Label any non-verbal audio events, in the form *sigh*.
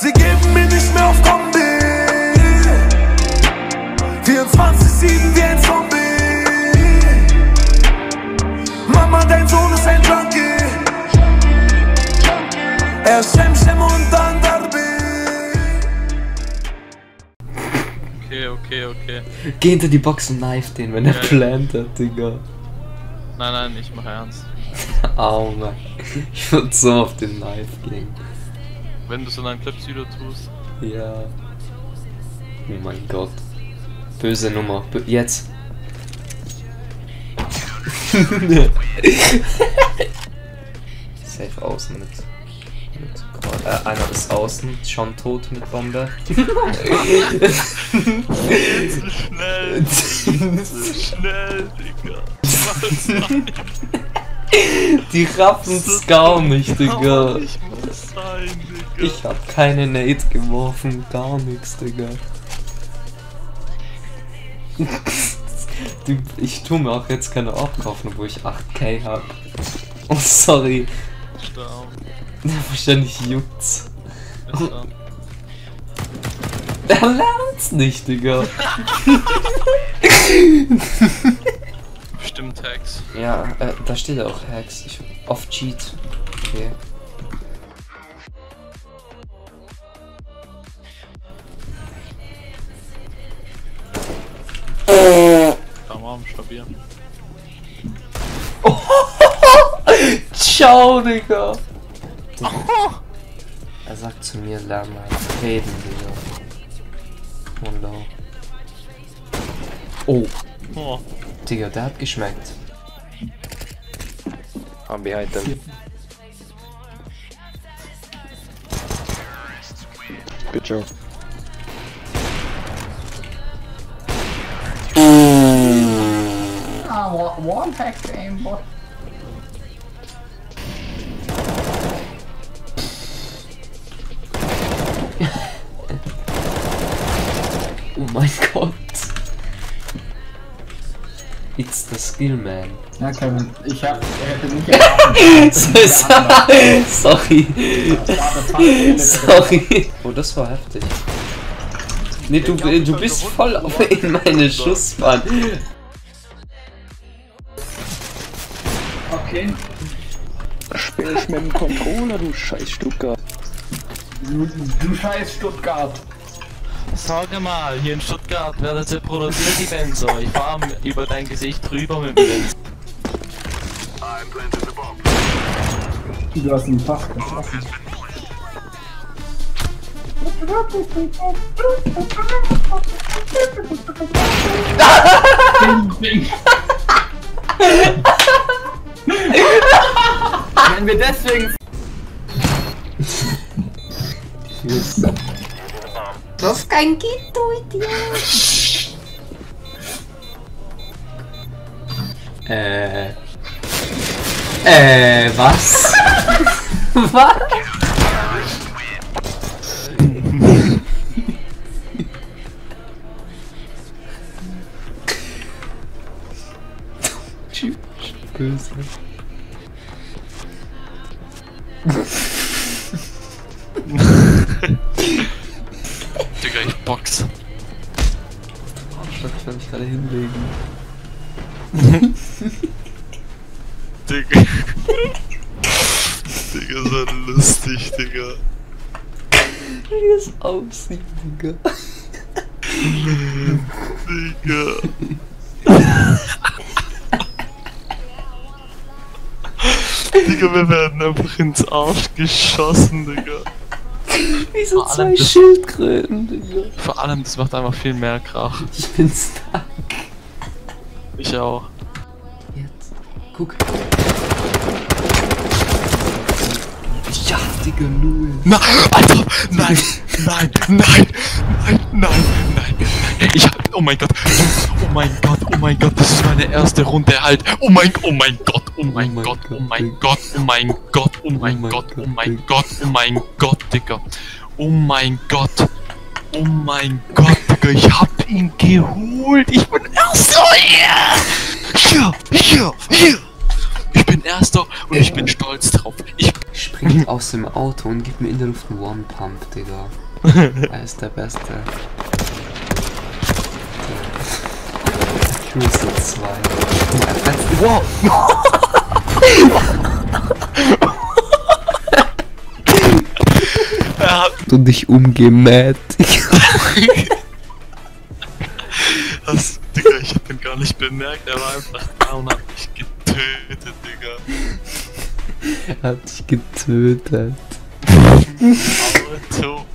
Sie geben mir nicht mehr auf Kombi. 24-7 wie ein Zombie. Mama, dein Sohn ist ein Junkie. Er ist Shemshem und dann Darbi. Okay, okay, okay. Geh hinter die Box und knife den, wenn er Ja, ja. plantet, Digga. Nein, nein, ich mach ernst. *laughs* Au, Mann. Ich würd so auf den Knife gehen. Wenn du so einen Clip-Südo tust. Ja. Oh mein Gott. Böse Nummer. Bö jetzt. Safe außen mit. mit äh, einer ist außen, schon tot mit Bombe. Schnell, schnell, Digga. Die raffen's gar nicht, Digga. Ich muss sein, Digga. Ich hab keine Nate geworfen, gar nichts, Digga. Ich tu mir auch jetzt keine abkaufen, wo ich 8k hab. Oh, sorry. Wahrscheinlich juckt's. Er lernt's nicht, Digga. Bestimmt Tags. Ja, äh, da steht auch Hacks. Ich, auf Cheat. Okay. Stabil. *laughs* Ciao, Digga. Er sagt zu mir, lern mal reden, Digga. Wunder. Oh, Oh. Digga, der hat geschmeckt. I'm behind them. Good job. One, game, but *laughs* Oh mein Gott. It's the skill man. ja, Kevin, ich hab, ich hätte nicht *laughs* erwartet. Sorry. Sorry. Oh, das war heftig. Nee, du, du bist voll auf in meine Schussbahn. Okay, Spielst mit dem Controller, du scheiß Stuttgart. du, du scheiß Stuttgart. Sag mal, hier in Stuttgart werdet ihr produziert die Benzo. Ich fahr über dein Gesicht drüber mit dem Benzo. Du hast ihn fast getroffen. Wir deswegen Das kein Kind, du Idiot. Äh. Äh, was? *laughs* was? Böse. *laughs* Digga, ich box. Arschloch, ich kann mich gerade hinlegen. *laughs* Digga. Digga, so lustig, Digga. Wie das aussieht, Digga. Digga. *laughs* Digga, wir werden einfach ins Arsch geschossen, Digga. Wie so allem zwei das- Schildkröten, Digga. Vor allem, das macht einfach viel mehr Krach. Ich bin stark. Ich auch. Jetzt. Guck. Ja, Digga, null. Nein, Alter, nein, nein, nein, nein, nein, nein, nein. Ich hab, oh mein Gott, oh mein Gott, oh mein Gott, das ist meine erste Runde halt. Oh mein, oh mein Gott, oh mein Gott, oh mein Gott, oh mein Gott, oh mein Gott, oh mein Gott, oh mein Gott, Digga. Oh mein Gott. Oh mein Gott, Digga, ich hab ihn geholt. Ich bin erster. Hier, hier, hier. Ich bin erster und ich bin stolz drauf. Ich springt aus dem Auto und gibt mir in der Luft einen One-Pump, Digga. *laughs* Er ist der Beste. Cruiser 2. Wow! er hat Du dich umgemäht. das, Digga, ich hab ihn gar nicht bemerkt, er war einfach da und hat mich getötet, Digga. er hat dich getötet. Auto.